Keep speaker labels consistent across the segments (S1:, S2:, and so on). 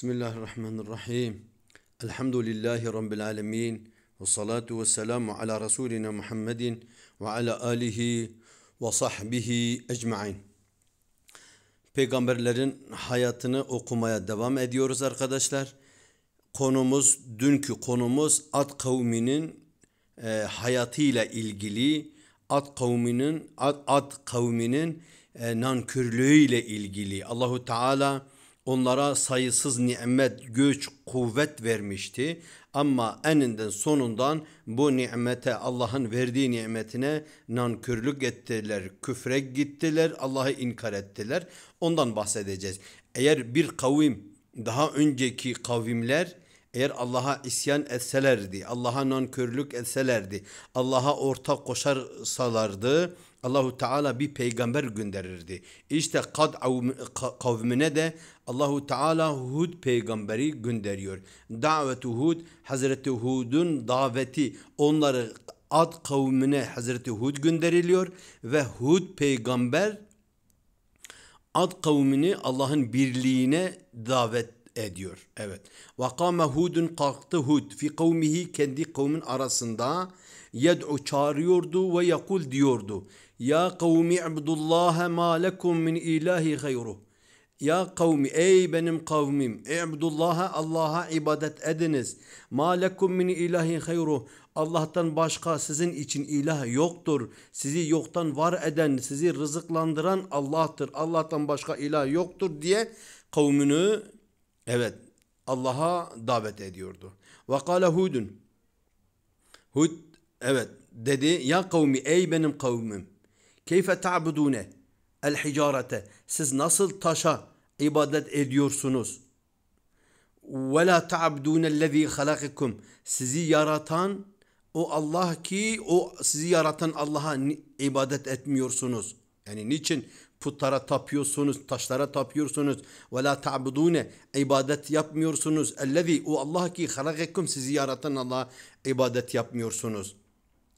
S1: Bismillahirrahmanirrahim. Elhamdülillahi Rabbil alemin. Ve salatu ve selamu ala Resulina Muhammedin ve ala alihi ve sahbihi ecmain. Peygamberlerin hayatını okumaya devam ediyoruz arkadaşlar. Konumuz, dünkü konumuz Ad kavminin e, hayatıyla ilgili, Ad kavminin Ad, Ad kavminin e, nankörlüğüyle ilgili. Allahu Teala onlara sayısız nimet, güç, kuvvet vermişti. Ama eninden sonundan bu nimete Allah'ın verdiği nimetine nankörlük ettiler, küfre gittiler, Allah'ı inkar ettiler. Ondan bahsedeceğiz. Eğer bir kavim daha önceki kavimler eğer Allah'a isyan etselerdi, Allah'a nankörlük etselerdi, Allah'a ortak koşarsalardı, Allahu Teala bir peygamber gönderirdi. İşte Kad kavmine de Allahu Teala Hud peygamberi gönderiyor. Davetu Hud Hazreti Hud'un daveti onları Ad kavmine Hazreti Hud gönderiliyor ve Hud peygamber Ad kavmini Allah'ın birliğine davet ediyor. Evet. Ve kâme Hud'un kalktı Hud fi kavmihi kendi kavmin arasında yed'u çağırıyordu ve yakul diyordu. Ya kavmi ibdullaha ma lekum min ilahi gayruh. Ya kavmi ey benim kavmim ibdullaha Allah'a ibadet ediniz. Ma lekum min ilahi gayruh. Allah'tan başka sizin için ilah yoktur. Sizi yoktan var eden, sizi rızıklandıran Allah'tır. Allah'tan başka ilah yoktur diye kavmini evet Allah'a davet ediyordu. Ve kâle Hudun. Hud evet dedi ya kavmi ey benim kavmim. Keyfe ta'budune el hicarete. Siz nasıl taşa ibadet ediyorsunuz? Ve la ta'budune ellezî halakakum. Sizi yaratan o Allah ki o sizi yaratan Allah'a ibadet etmiyorsunuz. Yani niçin putlara tapıyorsunuz, taşlara tapıyorsunuz? Ve la ta'budune ibadet yapmıyorsunuz. Ellezî o Allah ki halakakum sizi yaratan Allah'a ibadet yapmıyorsunuz.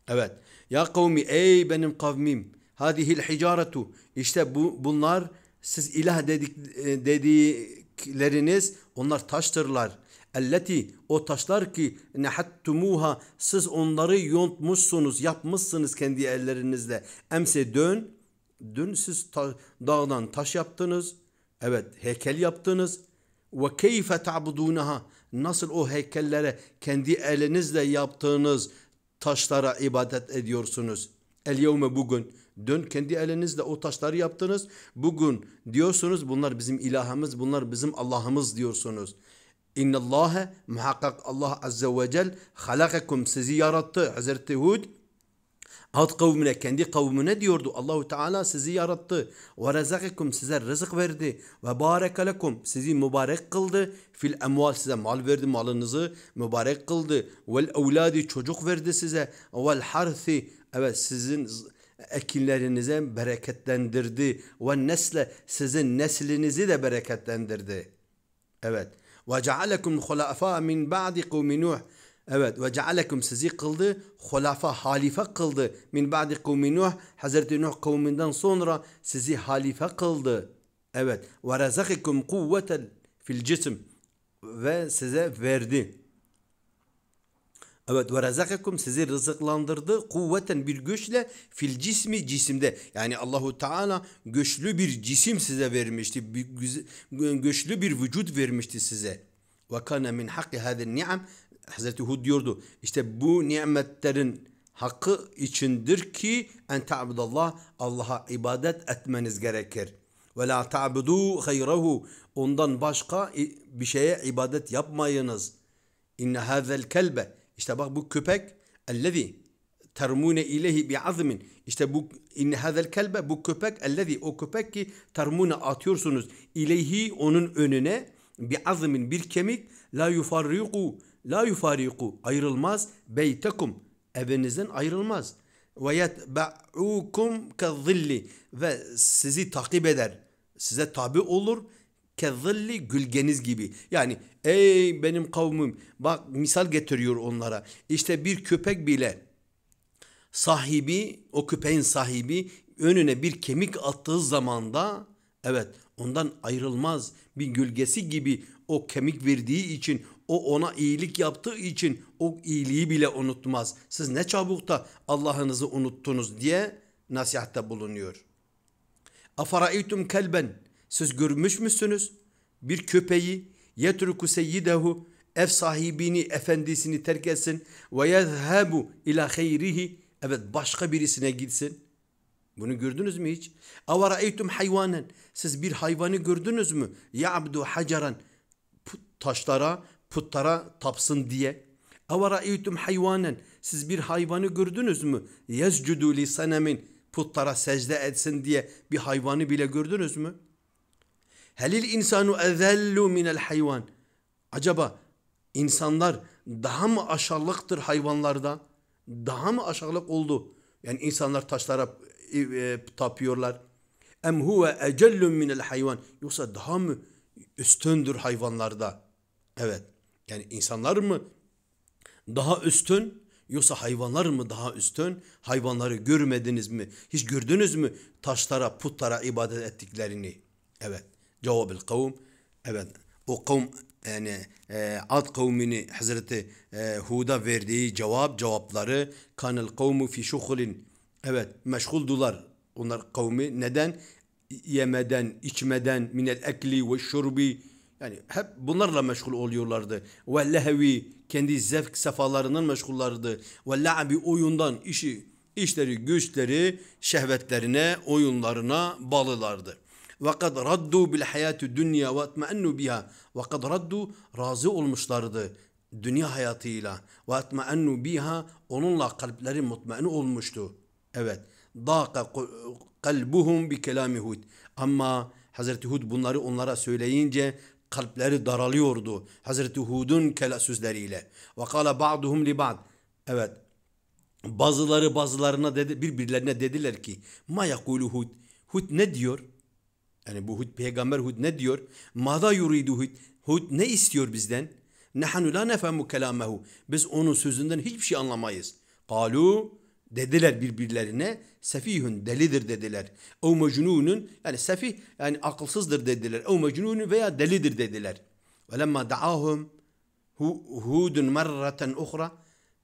S1: Evet. Ya kavmi ey benim kavmim. Hadihil hicaretu. İşte bu bunlar siz ilah dedik, dedikleriniz onlar taştırlar. Elleti o taşlar ki nehattumuha siz onları yontmuşsunuz, yapmışsınız kendi ellerinizle. Emse dön, dün siz ta, dağdan taş yaptınız. Evet, heykel yaptınız. Ve keyfe ta'budunaha nasıl o heykellere kendi elinizle yaptığınız taşlara ibadet ediyorsunuz. El yevme bugün dün kendi elinizle o taşları yaptınız. Bugün diyorsunuz bunlar bizim ilahımız, bunlar bizim Allah'ımız diyorsunuz. İnna Allah muhakkak Allah azze ve cel halakakum sizi yarattı. Hazreti Hud Ad kavmine kendi kavmine diyordu. Allahu Teala sizi yarattı. Ve rezakakum size rızık verdi. Ve bareke lekum sizi mübarek kıldı. Fil emval size mal verdi malınızı mübarek kıldı. Vel evladi çocuk verdi size. Vel harthi evet sizin ekinlerinize bereketlendirdi. Ve nesle sizin neslinizi de bereketlendirdi. Evet. Ve cealekum hulafa min ba'di kavmi Nuh. Evet ve cealekum sizi kıldı hulafa halife kıldı min ba'di kavmi Nuh Hazreti Nuh kavminden sonra sizi halife kıldı. Evet ve rezakikum kuvveten fil cisim ve size verdi. Evet ve rezakakum sizi rızıklandırdı kuvveten bir güçle fil cismi cisimde. Yani Allahu Teala güçlü bir cisim size vermişti. Bir, güçlü bir vücut vermişti size. Ve kana min hakkı hadin ni'am Hazreti Hud diyordu. İşte bu nimetlerin hakkı içindir ki en ta'budallah Allah'a ibadet etmeniz gerekir. Ve la ta'budu hayrahu ondan başka bir şeye ibadet yapmayınız. İnne hazel kelbe işte bak bu köpek ellezî termune ileyhi bi azmin. İşte bu inne hazel kelbe bu köpek ellezî o köpek ki termune atıyorsunuz ileyhi onun önüne bi azmin bir kemik la yufarriku la yufariku ayrılmaz. Beytekum evinizden ayrılmaz. Ve yetba'ukum kezzilli ve sizi takip eder size tabi olur. Kezzilli gülgeniz gibi. Yani ey benim kavmim bak misal getiriyor onlara. İşte bir köpek bile sahibi o köpeğin sahibi önüne bir kemik attığı zamanda evet ondan ayrılmaz. Bir gölgesi gibi o kemik verdiği için o ona iyilik yaptığı için o iyiliği bile unutmaz. Siz ne çabuk da Allah'ınızı unuttunuz diye nasihatte bulunuyor. Afara'aytum kelben siz görmüş müsünüz? Bir köpeği yetruku seyyidehu ev sahibini efendisini terk etsin ve yezhebu ila hayrihi evet başka birisine gitsin. Bunu gördünüz mü hiç? Avara'aytum hayvanen siz bir hayvanı gördünüz mü? Ya'bdu hacaran taşlara putlara tapsın diye. Avara'aytum hayvanen siz bir hayvanı gördünüz mü? Yezcudu li sanemin putlara secde etsin diye bir hayvanı bile gördünüz mü? Helil insanu ezellu minel hayvan. Acaba insanlar daha mı aşağılıktır hayvanlarda? Daha mı aşağılık oldu? Yani insanlar taşlara e, e, tapıyorlar. Em huve ecellun minel hayvan. Yoksa daha mı üstündür hayvanlarda? Evet. Yani insanlar mı daha üstün yoksa hayvanlar mı daha üstün? Hayvanları görmediniz mi? Hiç gördünüz mü taşlara, putlara ibadet ettiklerini? Evet. Cevabel kavm. Evet. O kavm yani e, Ad kavmini Hazreti e, Hud'a verdiği cevap cevapları kanel kavmu fi şuhulin evet meşguldular onlar kavmi neden yemeden içmeden minel ekli ve şurbi yani hep bunlarla meşgul oluyorlardı. Ve lehvi kendi zevk sefalarının meşgullardı. Ve la'bi oyundan işi işleri güçleri şehvetlerine oyunlarına bağlılardı. Ve kad raddu bil hayatü dünya ve etmeennu biha. Ve kad raddu razı olmuşlardı dünya hayatıyla. Ve etmeennu biha onunla kalpleri mutmain olmuştu. Evet. Dâka kalbuhum bi kelami Hud. Ama Hazreti Hud bunları onlara söyleyince kalpleri daralıyordu. Hazreti Hud'un sözleriyle. Ve kâle ba'duhum li ba'd. Evet. Bazıları bazılarına dedi, birbirlerine dediler ki ma yakulu Hud. Hud ne diyor? Yani bu Hud peygamber Hud ne diyor? Mada yuridu Hud. Hud ne istiyor bizden? Nahnu la nefemu kelamehu. Biz onun sözünden hiçbir şey anlamayız. Kalu dediler birbirlerine sefihün delidir dediler. O mecnunun yani sefih yani akılsızdır dediler. O mecnunun veya delidir dediler. Ve lemma da'ahum Hudun merraten uhra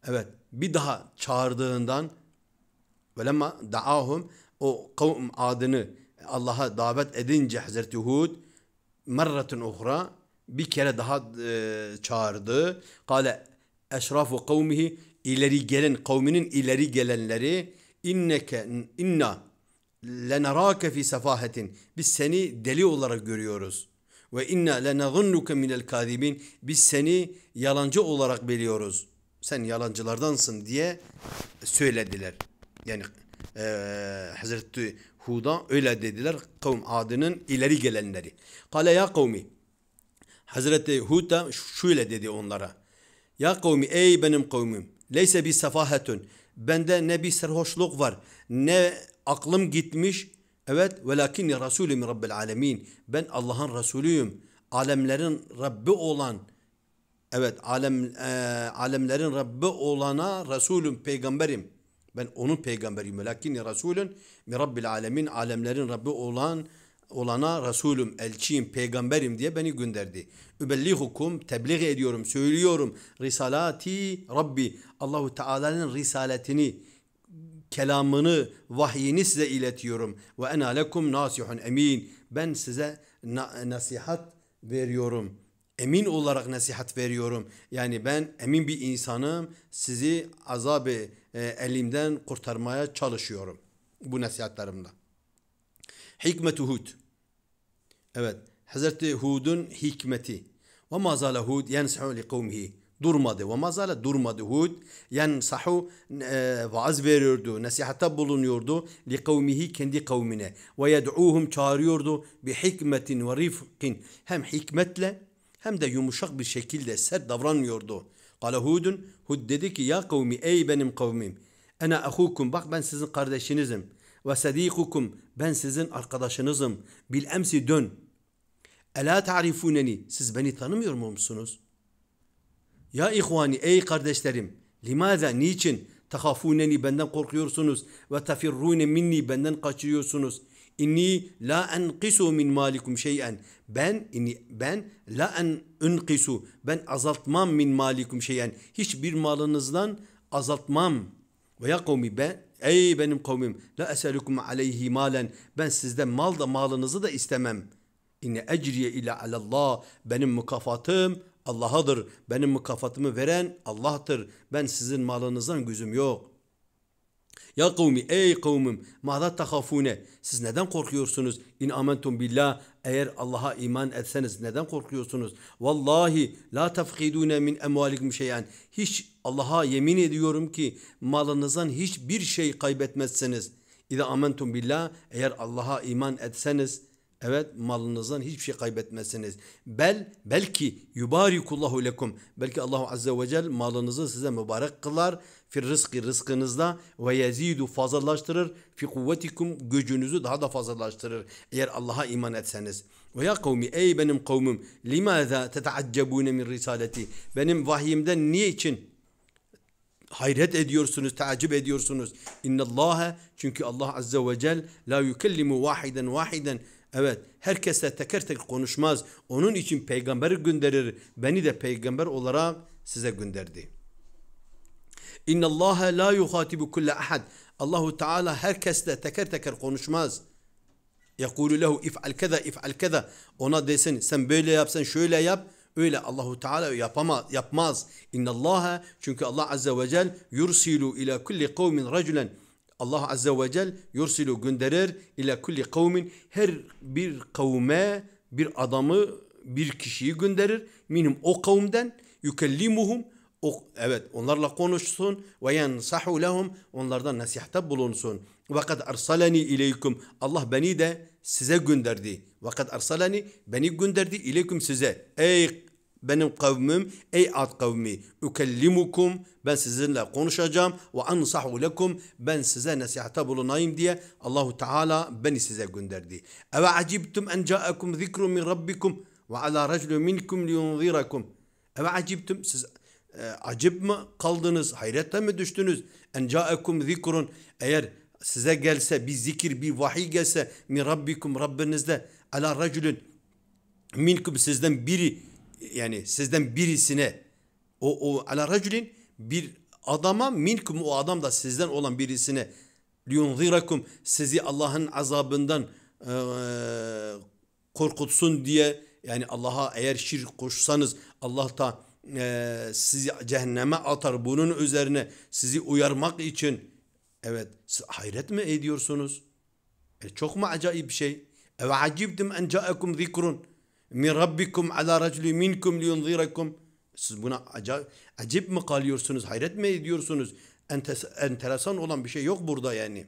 S1: evet bir daha çağırdığından ve lemma da'ahum o kavm adını Allah'a davet edince Hazreti Hud merraten uhra bir kere daha e, çağırdı. Kale eşrafu kavmihi ileri gelen kavminin ileri gelenleri inneke inna lenarake fi sefahetin biz seni deli olarak görüyoruz. Ve inna lenazunnuke minel kadibin biz seni yalancı olarak biliyoruz. Sen yalancılardansın diye söylediler. Yani e, Hazreti Hud'a öyle dediler kavm adının ileri gelenleri. Kale ya kavmi. Hazreti Hud da şöyle dedi onlara. Ya kavmi ey benim kavmim Leyse bir sefahetun. Bende ne bir serhoşluk var, ne aklım gitmiş. Evet, velakinni Resulü Rabbil alemin. Ben Allah'ın Resulüyüm. Alemlerin Rabbi olan, evet alem, e, alemlerin Rabbi olana Resulüm, peygamberim. Ben onun peygamberiyim. Velakinni Resulün Rabbil alemin. Alemlerin Rabbi olan olana Resulüm, elçiyim, peygamberim diye beni gönderdi. Übellihukum, tebliğ ediyorum, söylüyorum. Risalati Rabbi, Allahu Teala'nın risaletini, kelamını, vahyini size iletiyorum. Ve ena lekum nasihun emin. Ben size na nasihat veriyorum. Emin olarak nasihat veriyorum. Yani ben emin bir insanım. Sizi azabı e, elimden kurtarmaya çalışıyorum. Bu nasihatlerimle. Hikmetu Hud. Evet. Hazreti Hud'un hikmeti. Ve mazale Hud yensahu li kavmihi. Durmadı. Ve mazale durmadı Hud. Yensahu e, vaaz veriyordu. Nasihata bulunuyordu. Li kavmihi kendi kavmine. Ve yed'uhum çağırıyordu. Bi hikmetin ve rifkin. Hem hikmetle hem de yumuşak bir şekilde sert davranmıyordu. Kale Hud'un. Hud dedi ki ya kavmi ey benim kavmim. Ana ahukum bak ben sizin kardeşinizim ve sedikukum ben sizin arkadaşınızım. Bil emsi dön. Ela ta'rifuneni siz beni tanımıyor musunuz? Ya ihvani ey kardeşlerim limaza niçin tehafuneni benden korkuyorsunuz ve tefirrune minni benden kaçıyorsunuz. inni la enqisu min malikum şey'en. Ben inni ben la en unqisu. Ben azaltmam min malikum şey'en. Hiçbir malınızdan azaltmam. Ve ya kavmi ben ey benim kavmim la eselukum aleyhi malen. Ben sizden mal da malınızı da istemem. İnne ecriye ila alallah. Benim mükafatım Allah'adır. Benim mükafatımı veren Allah'tır. Ben sizin malınızdan gözüm yok. Ya kavmi ey kavmim mâzâ tehafûne siz neden korkuyorsunuz? İn amentum billah eğer Allah'a iman etseniz neden korkuyorsunuz? Vallahi la tefkidûne min emvalikum şeyen hiç Allah'a yemin ediyorum ki malınızdan hiçbir şey kaybetmezseniz. İza amentum billah eğer Allah'a iman etseniz Evet malınızdan hiçbir şey kaybetmezsiniz. Bel belki yubarikullahu lekum. Belki Allahu azze ve cel malınızı size mübarek kılar. Fi rızkı rızkınızda ve yezidu fazlalaştırır. Fi kuvvetikum gücünüzü daha da fazlalaştırır. Eğer Allah'a iman etseniz. Ve ya kavmi ey benim kavmim limaza teteaccebune min risaleti. Benim vahyimden niye için hayret ediyorsunuz, tacip ediyorsunuz. İnna Allah çünkü Allah azze ve cel la yukellimu vahiden vahiden Evet, herkesle teker teker konuşmaz. Onun için peygamber gönderir. Beni de peygamber olarak size gönderdi. İnna Allah la yuhatibu kulle ahad. Allahu Teala herkesle teker teker konuşmaz. Yekulu lehu if'al keza if'al keza. Ona desin sen böyle yapsan şöyle yap. Öyle Allahu Teala yapamaz, yapmaz. İnna Allah çünkü Allah azze ve cel yursilu ila kulli kavmin raculen. Allah Azze ve Celle yursilu gönderir ile kulli kavmin her bir kavme bir adamı bir kişiyi gönderir. Minhum o kavimden yükellimuhum o, evet onlarla konuşsun ve yensahu lehum onlardan nasihatte bulunsun. Ve kad arsalani ileykum Allah beni de size gönderdi. Ve kad arsalani beni gönderdi ileykum size. Ey benim kavmim ey ad kavmi ükellimukum ben sizinle konuşacağım ve ansahu lekum ben size nasihata bulunayım diye Allahu Teala beni size gönderdi. Eve acibtum en ca'akum zikrun min rabbikum ve ala raclun minkum liyunzirakum. Eve acibtum siz e, acip mi kaldınız? Hayrette mi düştünüz? En ca'akum zikrun eğer size gelse bir zikir bir vahiy gelse min rabbikum Rabbinizde ala raclun minkum sizden biri yani sizden birisine o, o ala racülin bir adama minkum o adam da sizden olan birisine liyunzirakum sizi Allah'ın azabından e, korkutsun diye yani Allah'a eğer şirk koşsanız Allah da e, sizi cehenneme atar bunun üzerine sizi uyarmak için evet hayret mi ediyorsunuz? E, çok mu acayip bir şey? Eve acibdim en ca'ekum zikrun min rabbikum ala racli minkum liyunzirakum. Siz buna acayip, acip mi kalıyorsunuz? Hayret mi ediyorsunuz? Entes, enteresan olan bir şey yok burada yani.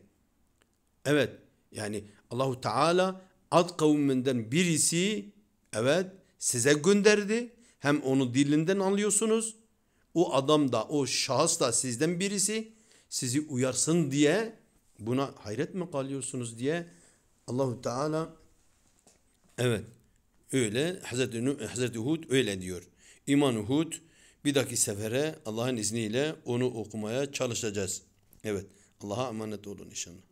S1: Evet. Yani Allahu Teala ad kavminden birisi evet size gönderdi. Hem onu dilinden anlıyorsunuz. O adam da o şahıs da sizden birisi sizi uyarsın diye buna hayret mi kalıyorsunuz diye Allahu Teala evet Öyle Hazreti, Hazreti Hud öyle diyor. İman Hud bir dahaki sefere Allah'ın izniyle onu okumaya çalışacağız. Evet Allah'a emanet olun inşallah.